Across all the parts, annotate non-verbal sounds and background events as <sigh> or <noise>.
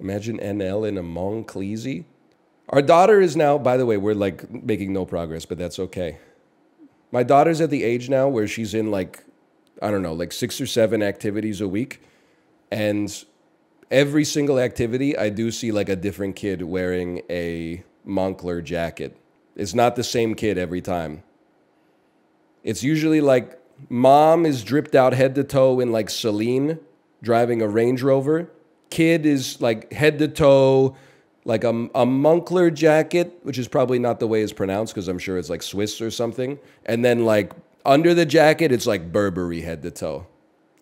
Imagine NL in a Moncleasy. Our daughter is now, by the way, we're like making no progress, but that's okay. My daughter's at the age now where she's in like, I don't know, like six or seven activities a week. And every single activity, I do see like a different kid wearing a Moncler jacket. It's not the same kid every time. It's usually like mom is dripped out head to toe in like Celine driving a Range Rover. Kid is like head to toe, like a, a Moncler jacket, which is probably not the way it's pronounced because I'm sure it's like Swiss or something. And then like under the jacket, it's like Burberry head to toe.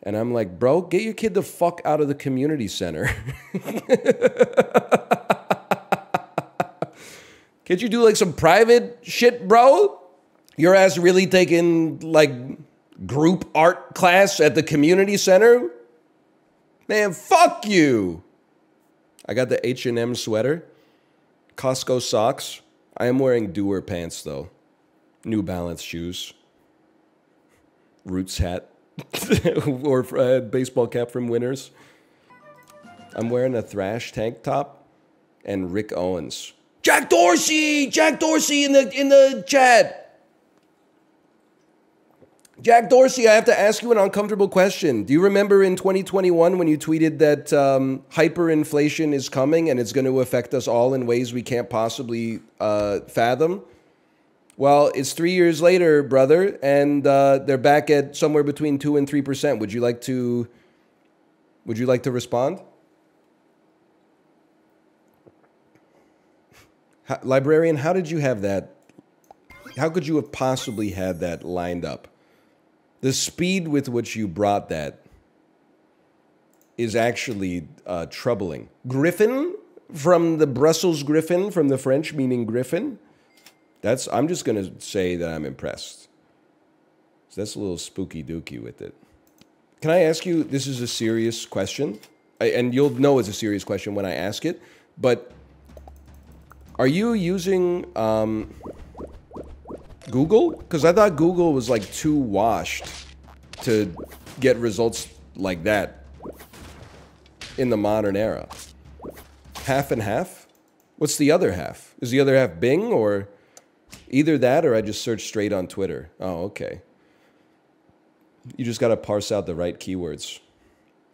And I'm like, bro, get your kid the fuck out of the community center. <laughs> Can't you do like some private shit, bro? Your ass really taking like group art class at the community center? Man, fuck you. I got the H&M sweater, Costco socks. I am wearing Dior pants though. New Balance shoes. Roots hat <laughs> or a baseball cap from Winners. I'm wearing a Thrash tank top and Rick Owens. Jack Dorsey, Jack Dorsey in the in the chat. Jack Dorsey, I have to ask you an uncomfortable question. Do you remember in 2021 when you tweeted that um, hyperinflation is coming and it's going to affect us all in ways we can't possibly uh, fathom? Well, it's three years later, brother, and uh, they're back at somewhere between two and three percent. Would you like to? Would you like to respond? How, librarian, how did you have that? How could you have possibly had that lined up? The speed with which you brought that is actually uh, troubling. Griffin from the Brussels Griffon from the French meaning griffin. That's I'm just gonna say that I'm impressed. So that's a little spooky dooky with it. Can I ask you? This is a serious question, I, and you'll know it's a serious question when I ask it. But are you using um, Google? Because I thought Google was like too washed to get results like that in the modern era. Half and half? What's the other half? Is the other half Bing or either that or I just search straight on Twitter? Oh, okay. You just got to parse out the right keywords.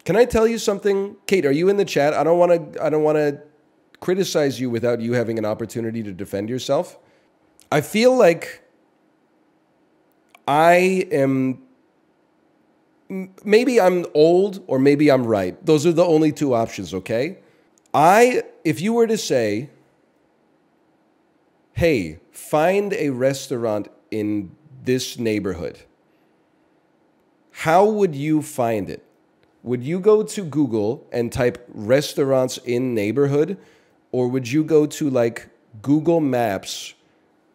Can I tell you something? Kate, are you in the chat? I don't want to I don't want to criticize you without you having an opportunity to defend yourself. I feel like I am maybe I'm old or maybe I'm right. Those are the only two options, okay? I if you were to say, "Hey, find a restaurant in this neighborhood." How would you find it? Would you go to Google and type restaurants in neighborhood or would you go to like Google Maps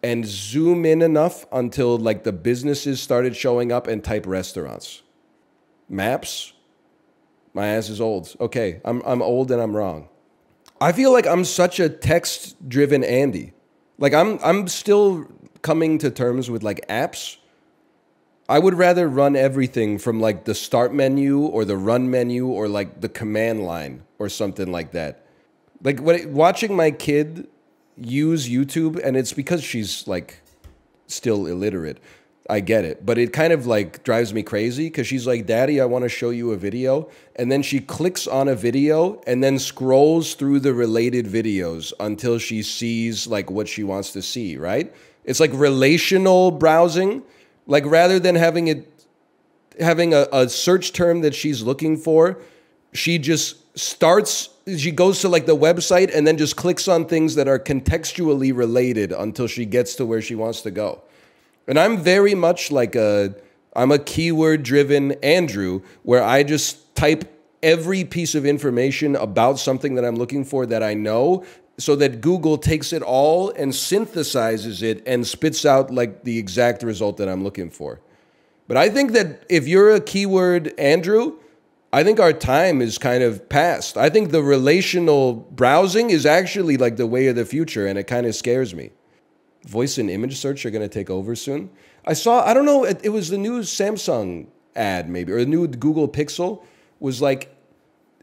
and zoom in enough until like the businesses started showing up and type restaurants? Maps? My ass is old. Okay, I'm, I'm old and I'm wrong. I feel like I'm such a text driven Andy. Like I'm I'm still coming to terms with like apps. I would rather run everything from like the start menu or the run menu or like the command line or something like that. Like watching my kid use YouTube and it's because she's like still illiterate. I get it, but it kind of like drives me crazy because she's like, Daddy, I want to show you a video. And then she clicks on a video and then scrolls through the related videos until she sees like what she wants to see, right? It's like relational browsing. Like rather than having it, having a, a search term that she's looking for, she just starts, she goes to like the website and then just clicks on things that are contextually related until she gets to where she wants to go. And I'm very much like a I'm a keyword driven Andrew where I just type every piece of information about something that I'm looking for that I know so that Google takes it all and synthesizes it and spits out like the exact result that I'm looking for. But I think that if you're a keyword Andrew, I think our time is kind of past. I think the relational browsing is actually like the way of the future and it kind of scares me voice and image search are going to take over soon. I saw, I don't know, it, it, was the new Samsung ad maybe, or the new Google Pixel was like,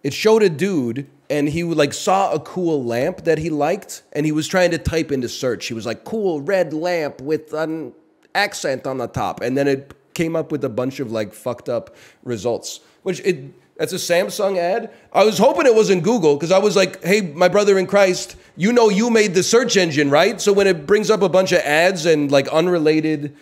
it showed a dude and he like saw a cool lamp that he liked and he was trying to type into search. He was like cool red lamp with an accent on the top and then it came up with a bunch of like fucked up results. Which it that's a Samsung ad. I was hoping it wasn't Google because I was like, "Hey, my brother in Christ, you know you made the search engine, right?" So when it brings up a bunch of ads and like unrelated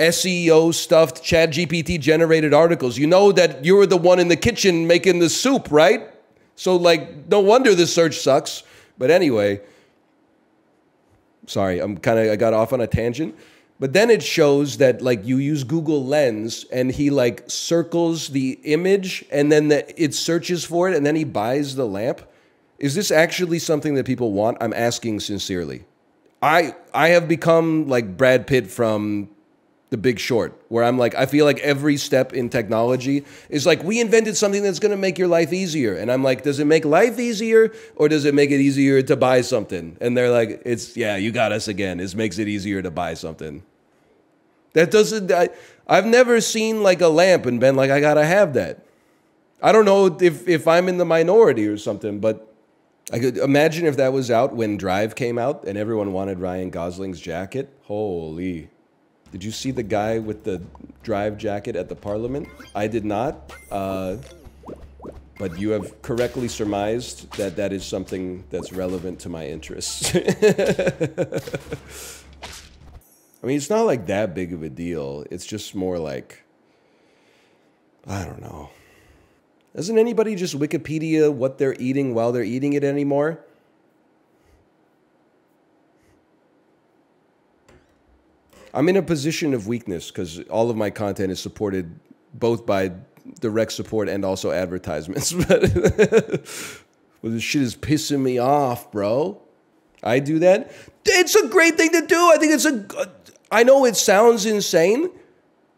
SEO stuffed chat GPT generated articles. You know that you're the one in the kitchen making the soup, right? So, like, no wonder the search sucks. But anyway, sorry, I'm kind of, I got off on a tangent. But then it shows that, like, you use Google Lens and he, like, circles the image and then the, it searches for it and then he buys the lamp. Is this actually something that people want? I'm asking sincerely. I I have become like Brad Pitt from the Big Short, where I'm like, I feel like every step in technology is like, we invented something that's going to make your life easier. And I'm like, does it make life easier or does it make it easier to buy something? And they're like, it's, yeah, you got us again. It makes it easier to buy something. That doesn't, I, I've never seen like a lamp and been like, I got to have that. I don't know if, if I'm in the minority or something, but I could imagine if that was out when Drive came out and everyone wanted Ryan Gosling's jacket. Holy. Did you see the guy with the drive jacket at the parliament? I did not. Uh, but you have correctly surmised that that is something that's relevant to my interests. <laughs> I mean, it's not like that big of a deal. It's just more like, I don't know. Doesn't anybody just Wikipedia what they're eating while they're eating it anymore? I'm in a position of weakness because all of my content is supported both by direct support and also advertisements. <laughs> <laughs> well, this shit is pissing me off, bro. I do that. It's a great thing to do. I think it's a. I know it sounds insane,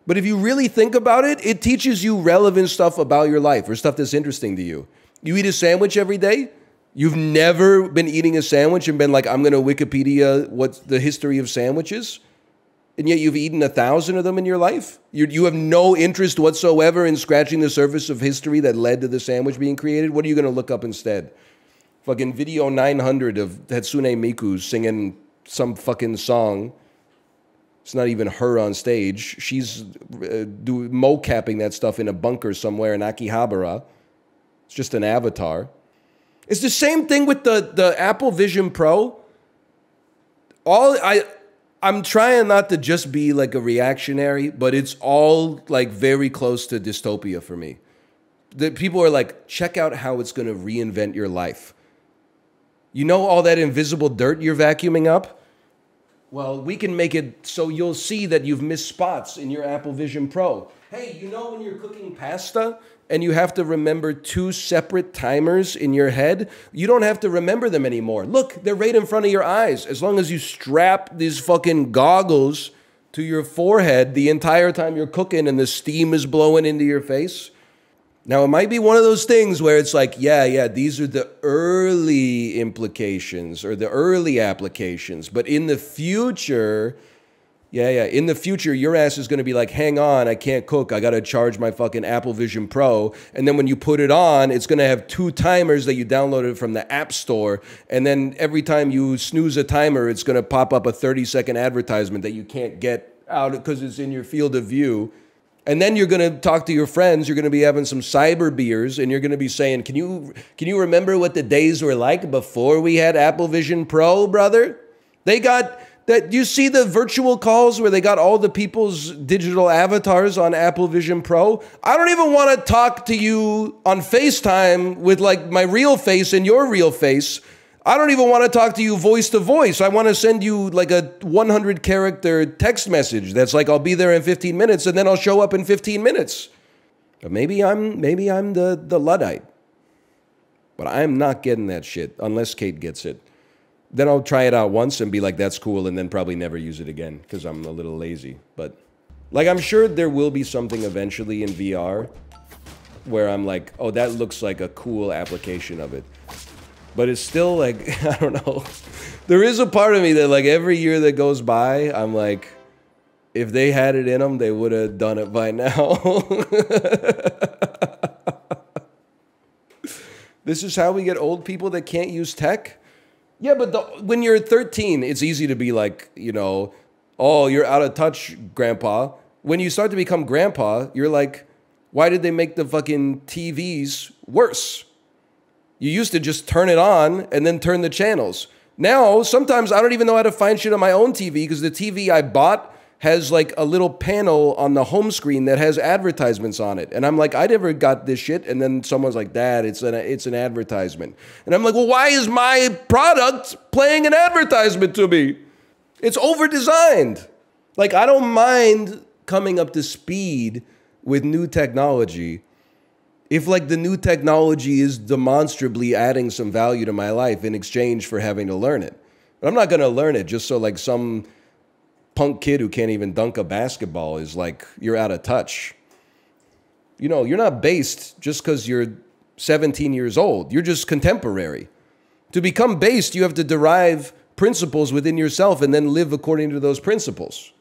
but if you really think about it, it teaches you relevant stuff about your life or stuff that's interesting to you. You eat a sandwich every day. You've never been eating a sandwich and been like, I'm going to Wikipedia what's the history of sandwiches and yet you've eaten a thousand of them in your life? You, you have no interest whatsoever in scratching the surface of history that led to the sandwich being created? What are you going to look up instead? Fucking video 900 of Hatsune Miku singing some fucking song. It's not even her on stage. She's uh, do, mocapping that stuff in a bunker somewhere in Akihabara. It's just an avatar. It's the same thing with the, the Apple Vision Pro. All I I'm trying not to just be like a reactionary, but it's all like very close to dystopia for me. The people are like, check out how it's going to reinvent your life. You know all that invisible dirt you're vacuuming up? Well, we can make it so you'll see that you've missed spots in your Apple Vision Pro. Hey, you know when you're cooking pasta and you have to remember two separate timers in your head, you don't have to remember them anymore. Look, they're right in front of your eyes. As long as you strap these fucking goggles to your forehead the entire time you're cooking and the steam is blowing into your face. Now, it might be one of those things where it's like, yeah, yeah, these are the early implications or the early applications. But in the future, yeah, yeah. In the future, your ass is going to be like, hang on, I can't cook. I got to charge my fucking Apple Vision Pro. And then when you put it on, it's going to have two timers that you downloaded from the App Store. And then every time you snooze a timer, it's going to pop up a 30 second advertisement that you can't get out because it's in your field of view. And then you're going to talk to your friends. You're going to be having some cyber beers, and you're going to be saying, "Can you can you remember what the days were like before we had Apple Vision Pro, brother? They got that you see the virtual calls where they got all the people's digital avatars on Apple Vision Pro. I don't even want to talk to you on FaceTime with like my real face and your real face. I don't even want to talk to you voice to voice. I want to send you like a 100 character text message that's like I'll be there in 15 minutes and then I'll show up in 15 minutes. But maybe I'm maybe I'm the the luddite. But I'm not getting that shit unless Kate gets it then I'll try it out once and be like, that's cool, and then probably never use it again because I'm a little lazy. But like, I'm sure there will be something eventually in VR where I'm like, oh, that looks like a cool application of it. But it's still like, <laughs> I don't know. There is a part of me that, like, every year that goes by, I'm like, if they had it in them, they would have done it by now. <laughs> This is how we get old people that can't use tech? Yeah, but the, when you're 13, it's easy to be like, you know, oh, you're out of touch, grandpa. When you start to become grandpa, you're like, why did they make the fucking TVs worse? You used to just turn it on and then turn the channels. Now, sometimes I don't even know how to find shit on my own TV because the TV I bought has like a little panel on the home screen that has advertisements on it. And I'm like, I never got this shit. And then someone's like, Dad, it's an it's an advertisement. And I'm like, well, why is my product playing an advertisement to me? It's over designed. Like I don't mind coming up to speed with new technology if like the new technology is demonstrably adding some value to my life in exchange for having to learn it. But I'm not going to learn it just so like some punk kid who can't even dunk a basketball is like, you're out of touch. You know, you're not based just because you're 17 years old. You're just contemporary. To become based, you have to derive principles within yourself and then live according to those principles.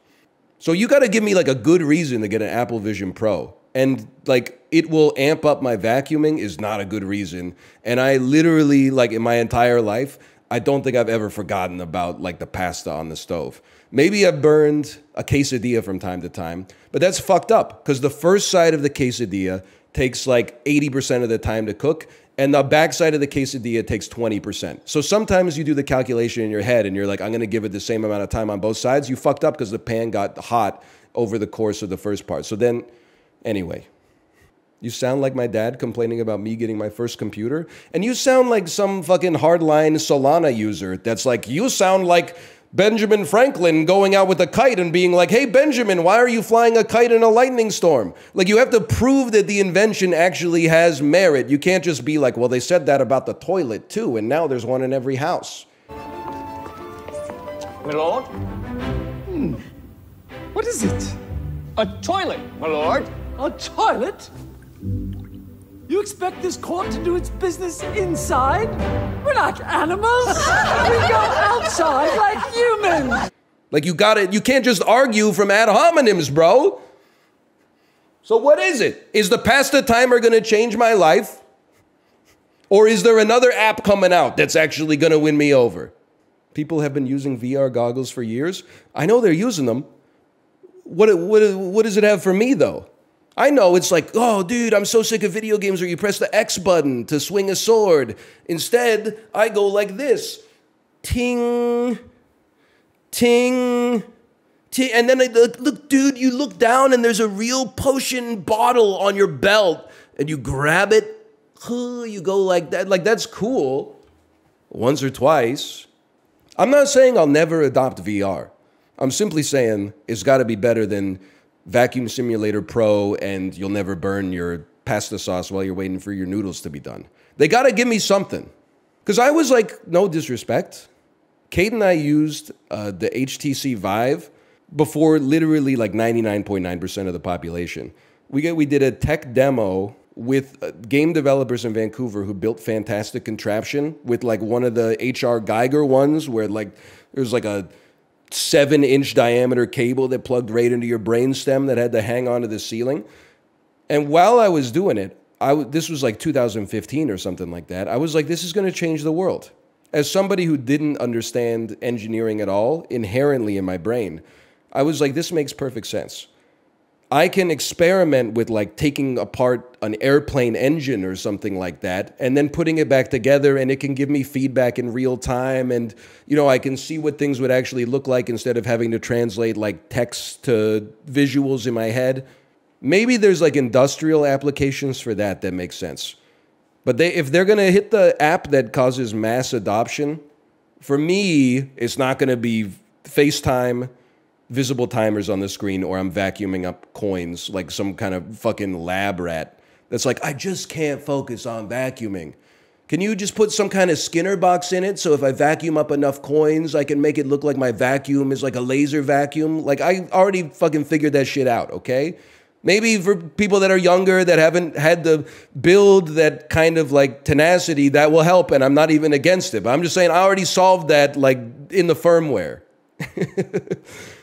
So you got to give me like a good reason to get an Apple Vision Pro. And like it will amp up my vacuuming is not a good reason. And I literally like in my entire life, I don't think I've ever forgotten about like the pasta on the stove. Maybe I've burned a quesadilla from time to time, but that's fucked up because the first side of the quesadilla takes like 80% of the time to cook and the backside of the quesadilla takes 20%. So sometimes you do the calculation in your head and you're like, I'm going to give it the same amount of time on both sides. You fucked up because the pan got hot over the course of the first part. So then, anyway, you sound like my dad complaining about me getting my first computer. And you sound like some fucking hardline Solana user that's like, you sound like Benjamin Franklin going out with a kite and being like, hey, Benjamin, why are you flying a kite in a lightning storm? Like, you have to prove that the invention actually has merit. You can't just be like, well, they said that about the toilet too, and now there's one in every house. My lord? Hmm. What is it? A toilet, my lord. A toilet? You expect this court to do its business inside? We're not animals. <laughs> we go outside like humans. Like you got it. You can't just argue from ad hominems, bro. So what is it? Is the pasta timer going to change my life? Or is there another app coming out that's actually going to win me over? People have been using VR goggles for years. I know they're using them. What, what, what does it have for me, though? I know it's like, oh, dude, I'm so sick of video games where you press the X button to swing a sword. Instead, I go like this ting, ting, ting. And then I look, look, dude, you look down and there's a real potion bottle on your belt and you grab it. You go like that. Like, that's cool once or twice. I'm not saying I'll never adopt VR. I'm simply saying it's got to be better than Vacuum Simulator Pro and you'll never burn your pasta sauce while you're waiting for your noodles to be done. They got to give me something. Because I was like, no disrespect. Kate and I used uh, the HTC Vive before literally like 99.9% of the population. We, get, we did a tech demo with uh, game developers in Vancouver who built fantastic contraption with like one of the HR Giger ones where like there's like a seven inch diameter cable that plugged right into your brainstem that had to hang onto the ceiling. And while I was doing it, I, this was like 2015 or something like that. I was like, this is going to change the world. As somebody who didn't understand engineering at all, inherently in my brain, I was like, this makes perfect sense. I can experiment with like taking apart an airplane engine or something like that and then putting it back together and it can give me feedback in real time and you know I can see what things would actually look like instead of having to translate like text to visuals in my head. Maybe there's like industrial applications for that that make sense. But they if they're going to hit the app that causes mass adoption, for me it's not going to be FaceTime visible timers on the screen or I'm vacuuming up coins like some kind of fucking lab rat that's like, I just can't focus on vacuuming. Can you just put some kind of Skinner box in it so if I vacuum up enough coins, I can make it look like my vacuum is like a laser vacuum? Like, I already fucking figured that shit out, okay? Maybe for people that are younger that haven't had to build that kind of like tenacity, that will help, and I'm not even against it. But I'm just saying, I already solved that like in the firmware. <laughs>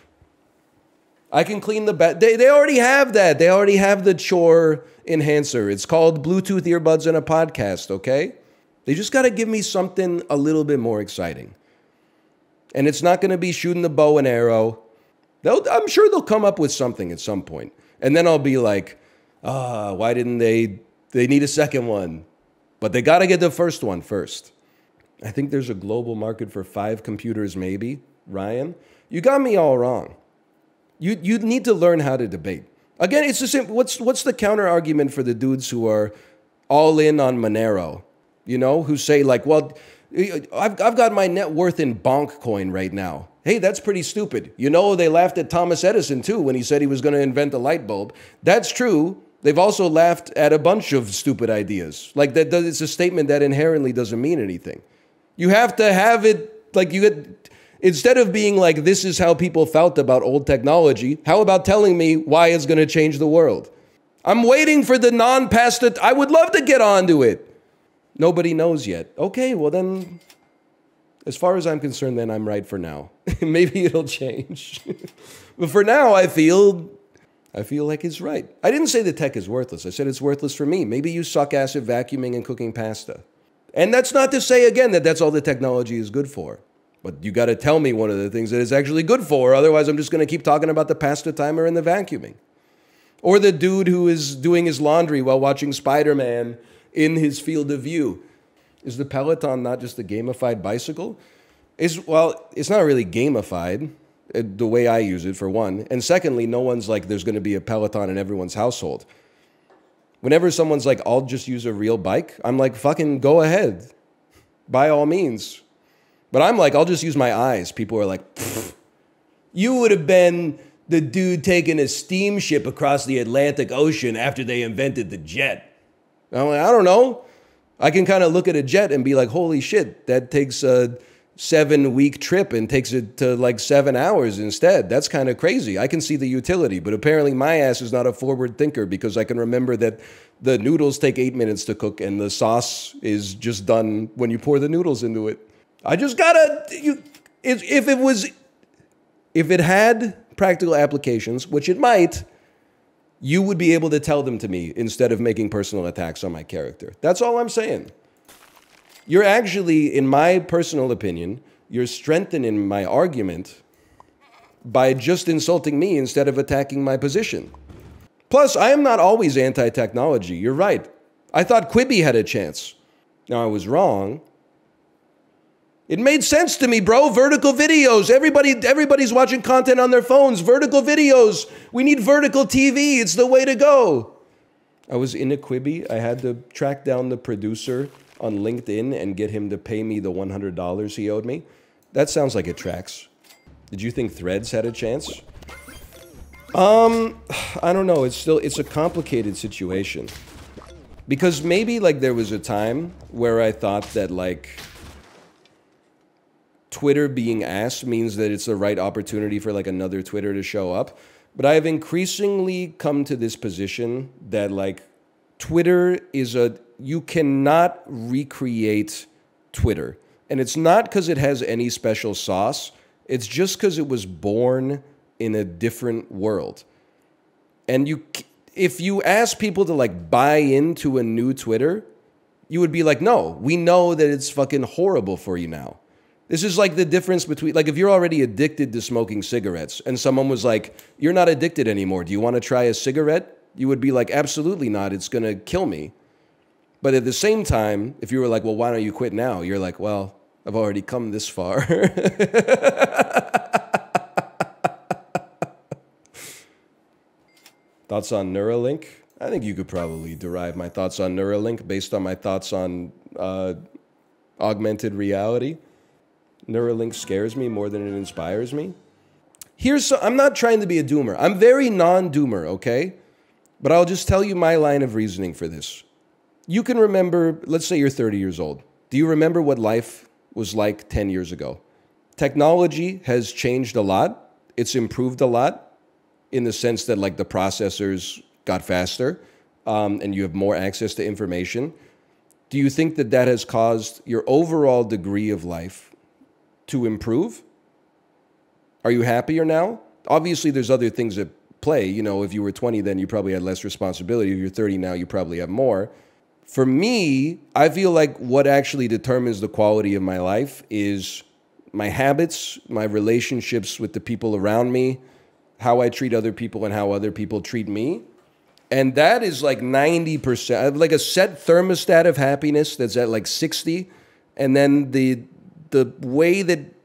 I can clean the bed. They, they already have that. They already have the chore enhancer. It's called Bluetooth earbuds and a podcast, okay? They just got to give me something a little bit more exciting. And it's not going to be shooting the bow and arrow. They'll, I'm sure they'll come up with something at some point. And then I'll be like, ah, why didn't they? They need a second one. But they got to get the first one first. I think there's a global market for five computers, maybe. Ryan, you got me all wrong. You, you need to learn how to debate. Again, it's the same. What's, what's the counter argument for the dudes who are all in on Monero? You know, who say, like, well, I've, I've got my net worth in Bonk coin right now. Hey, that's pretty stupid. You know, they laughed at Thomas Edison too when he said he was going to invent the light bulb. That's true. They've also laughed at a bunch of stupid ideas. Like that, it's a statement that inherently doesn't mean anything. You have to have it like you get instead of being like this is how people felt about old technology. How about telling me why it's going to change the world? I'm waiting for the non-pasta. I would love to get onto it. Nobody knows yet. Okay, well then, as far as I'm concerned, then I'm right for now. <laughs> Maybe it'll change. <laughs> but for now, I feel I feel like it's right. I didn't say the tech is worthless. I said it's worthless for me. Maybe you suck ass at vacuuming and cooking pasta. And that's not to say again that that's all the technology is good for. But you got to tell me one of the things that it's actually good for. Otherwise, I'm just going to keep talking about the pasta timer and the vacuuming. Or the dude who is doing his laundry while watching Spider Man in his field of view. Is the Peloton not just a gamified bicycle? Is well, it's not really gamified uh, the way I use it for one, and secondly, no one's like there's going to be a Peloton in everyone's household. Whenever someone's like, "I'll just use a real bike," I'm like, "Fucking go ahead, by all means." But I'm like, I'll just use my eyes. People are like, "You would have been." the dude taking a steamship across the Atlantic Ocean after they invented the jet. I'm like, I don't know. I can kind of look at a jet and be like, holy shit, that takes a seven week trip and takes it to like seven hours instead. That's kind of crazy. I can see the utility, but apparently my ass is not a forward thinker because I can remember that the noodles take eight minutes to cook and the sauce is just done when you pour the noodles into it. I just gotta, you, if, if it was, if it had practical applications, which it might, you would be able to tell them to me instead of making personal attacks on my character. That's all I'm saying. You're actually, in my personal opinion, you're strengthening my argument by just insulting me instead of attacking my position. Plus, I am not always anti technology. You're right. I thought Quibi had a chance. Now, I was wrong. It made sense to me, bro. Vertical videos. Everybody, everybody's watching content on their phones. Vertical videos. We need vertical TV. It's the way to go. I was in a Quibi. I had to track down the producer on LinkedIn and get him to pay me the $100 he owed me. That sounds like it tracks. Did you think Threads had a chance? Um, I don't know. It's still it's a complicated situation. Because maybe like there was a time where I thought that like Twitter being asked means that it's the right opportunity for like another Twitter to show up. But I have increasingly come to this position that like Twitter is a you cannot recreate Twitter. And it's not because it has any special sauce. It's just because it was born in a different world. And you if you ask people to like buy into a new Twitter, you would be like, "No, we know that it's fucking horrible for you now." This is like the difference between, like, if you're already addicted to smoking cigarettes and someone was like, You're not addicted anymore. Do you want to try a cigarette? You would be like, Absolutely not. It's going to kill me. But at the same time, if you were like, Well, why don't you quit now? You're like, Well, I've already come this far. <laughs> thoughts on Neuralink? I think you could probably derive my thoughts on Neuralink based on my thoughts on uh, augmented reality. Neuralink scares me more than it inspires me. Here's so, I'm not trying to be a doomer. I'm very non-doomer, okay? But I'll just tell you my line of reasoning for this. You can remember, let's say you're 30 years old. Do you remember what life was like 10 years ago? Technology has changed a lot. It's improved a lot in the sense that like the processors got faster um, and you have more access to information. Do you think that that has caused your overall degree of life to improve? Are you happier now? Obviously, there's other things at play. You know, if you were 20, then you probably had less responsibility. If you're 30 now, you probably have more. For me, I feel like what actually determines the quality of my life is my habits, my relationships with the people around me, how I treat other people, and how other people treat me. And that is like 90%. I have like a set thermostat of happiness that's at like 60. And then the the way that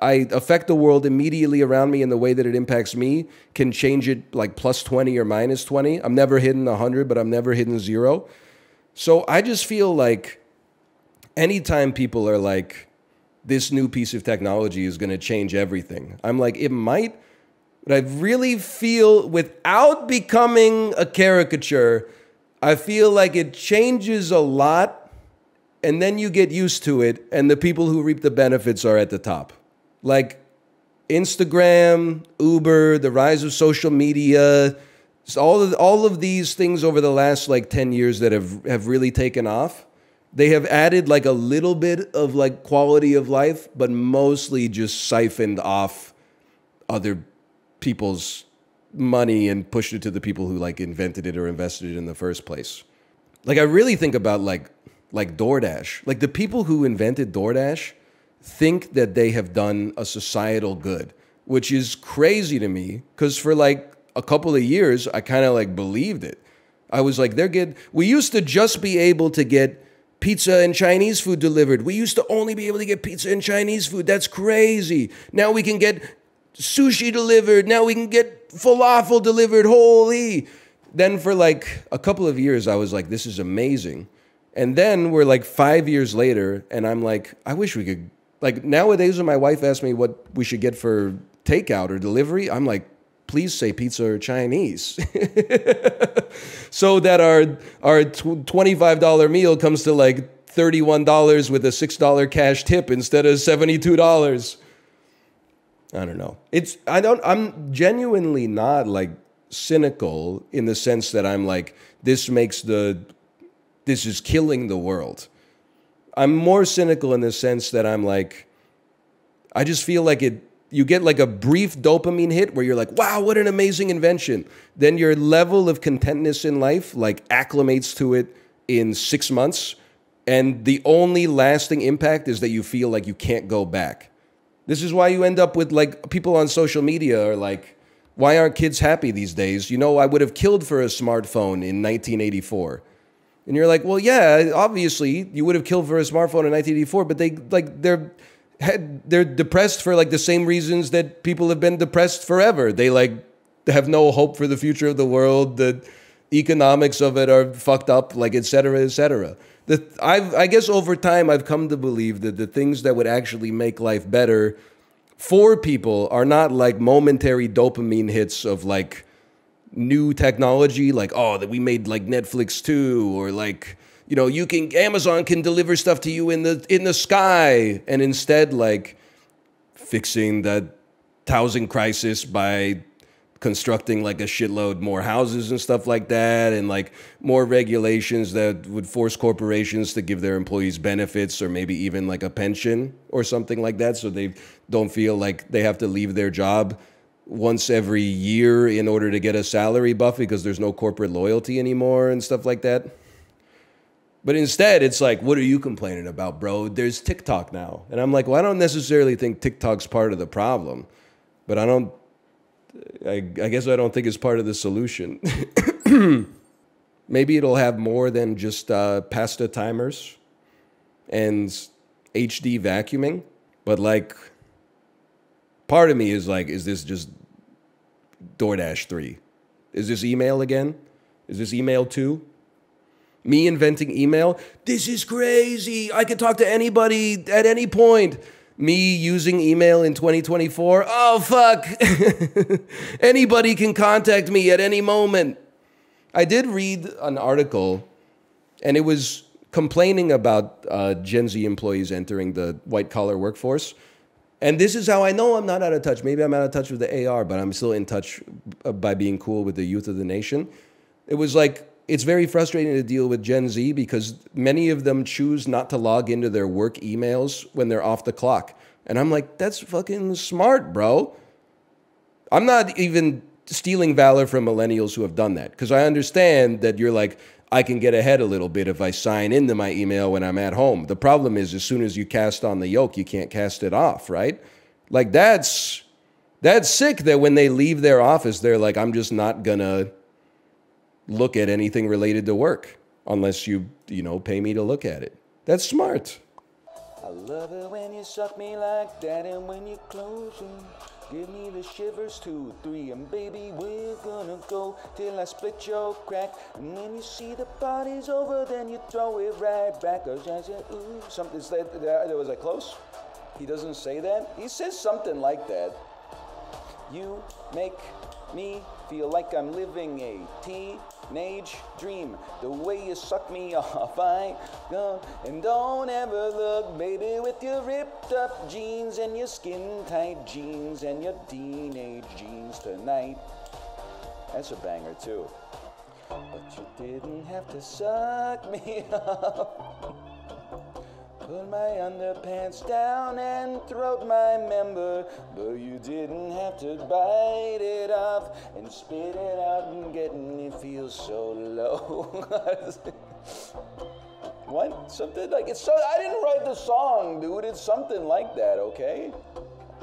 I affect the world immediately around me and the way that it impacts me can change it like plus 20 or minus 20. I'm never hitting 100, but I'm never hitting zero. So I just feel like anytime people are like, this new piece of technology is going to change everything, I'm like, it might, but I really feel without becoming a caricature, I feel like it changes a lot and then you get used to it and the people who reap the benefits are at the top. Like Instagram, Uber, the rise of social media, all of all of these things over the last like 10 years that have have really taken off they have added like a little bit of like quality of life but mostly just siphoned off other people's money and pushed it to the people who like invented it or invested it in the first place like i really think about like like DoorDash like the people who invented DoorDash think that they have done a societal good which is crazy to me cuz for like a couple of years, I kind of like believed it. I was like, they're good. We used to just be able to get pizza and Chinese food delivered. We used to only be able to get pizza and Chinese food. That's crazy. Now we can get sushi delivered. Now we can get falafel delivered. Holy. Then for like a couple of years, I was like, this is amazing. And then we're like five years later, and I'm like, I wish we could. Like nowadays, when my wife asks me what we should get for takeout or delivery, I'm like, please say pizza or Chinese. <laughs> so that our our $25 meal comes to like $31 with a $6 cash tip instead of $72. I don't know. It's I don't I'm genuinely not like cynical in the sense that I'm like this makes the this is killing the world. I'm more cynical in the sense that I'm like I just feel like it you get like a brief dopamine hit where you're like, wow, what an amazing invention. Then your level of contentness in life like acclimates to it in six months. And the only lasting impact is that you feel like you can't go back. This is why you end up with like people on social media are like, why aren't kids happy these days? You know, I would have killed for a smartphone in 1984. And you're like, well, yeah, obviously you would have killed for a smartphone in 1984, but they like they're they're depressed for like the same reasons that people have been depressed forever. They like have no hope for the future of the world. The economics of it are fucked up, like et cetera, et cetera. The, I've, I guess over time I've come to believe that the things that would actually make life better for people are not like momentary dopamine hits of like new technology, like oh that we made like Netflix too, or like you know, you can Amazon can deliver stuff to you in the in the sky, and instead like fixing the housing crisis by constructing like a shitload more houses and stuff like that and like more regulations that would force corporations to give their employees benefits or maybe even like a pension or something like that so they don't feel like they have to leave their job once every year in order to get a salary buff because there's no corporate loyalty anymore and stuff like that. But instead, it's like, what are you complaining about, bro? There's TikTok now. And I'm like, well, I don't necessarily think TikTok's part of the problem, but I don't, I, I guess I don't think it's part of the solution. <coughs> Maybe it'll have more than just uh, pasta timers and HD vacuuming, but like, part of me is like, is this just DoorDash 3? Is this email again? Is this email 2? Me inventing email, this is crazy. I can talk to anybody at any point. Me using email in 2024, oh fuck. <laughs> Anybody can contact me at any moment. I did read an article and it was complaining about uh, Gen Z employees entering the white collar workforce. And this is how I know I'm not out of touch. Maybe I'm out of touch with the AR, but I'm still in touch uh, by being cool with the youth of the nation. It was like it's very frustrating to deal with Gen Z because many of them choose not to log into their work emails when they're off the clock. And I'm like, that's fucking smart, bro. I'm not even stealing valor from millennials who have done that because I understand that you're like, I can get ahead a little bit if I sign into my email when I'm at home. The problem is, as soon as you cast on the yoke, you can't cast it off, right? Like that's that's sick that when they leave their office, they're like, I'm just not gonna look at anything related to work unless you, you know, pay me to look at it. That's smart. I love it when you suck me like that and when you close. Give me the shivers, two, three, and baby, we're gonna go till I split your crack. And when you see the party's over, then you throw it right back. I ooh, something, that, that, was I close? He doesn't say that? He says something like that. You make me feel like I'm living a teenage dream. The way you suck me <laughs> off, I go. And don't ever look, baby, with your ripped up jeans and your skin tight jeans and your teenage jeans tonight. That's a banger, too. But you didn't have to suck me <laughs> off. Put my underpants down and throat my member, but you didn't have to bite it off and spit it out and getting me feel so low. <laughs> what? Something like it's so. I didn't write the song, dude. It's something like that, okay?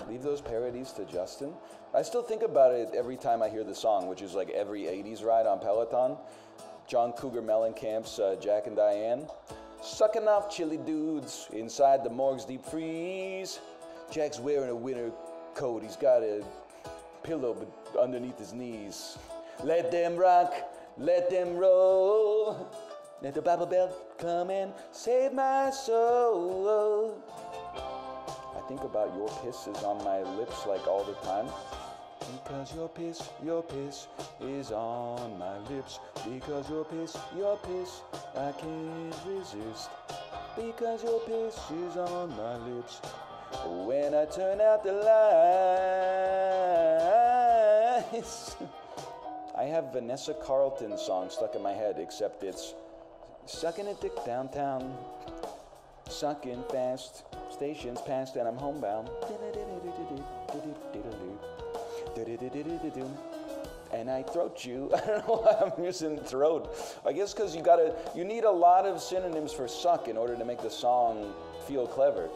Leave those parodies to Justin. I still think about it every time I hear the song, which is like every 80s ride on Peloton. John Cougar Mellencamp's uh, Jack and Diane. Sucking off chilly dudes inside the morgue's deep freeze. Jack's wearing a winter coat. He's got a pillow underneath his knees. Let them rock, let them roll. Let the Bible belt come and save my soul. I think about your kisses on my lips like all the time. Because your piss, your piss is on my lips. Because your piss, your piss, I can't resist. Because your piss is on my lips. When I turn out the lights. <laughs> I have Vanessa Carlton song stuck in my head, except it's sucking a dick downtown, sucking fast, stations past, and I'm homebound and I throat you. <laughs> I don't know why I'm using throat. I guess because you gotta, you need a lot of synonyms for suck in order to make the song feel clever.